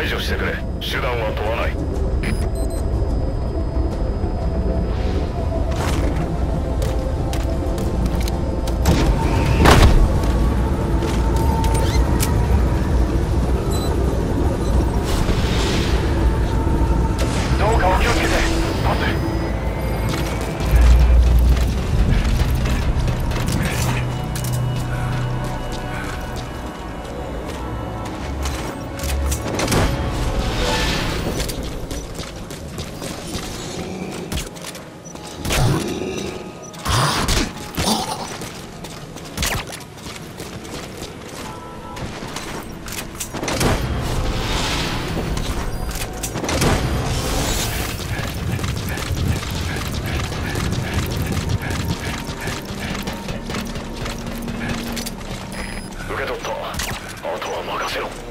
排除してくれ。手段は問わない。か。あとは任せろ。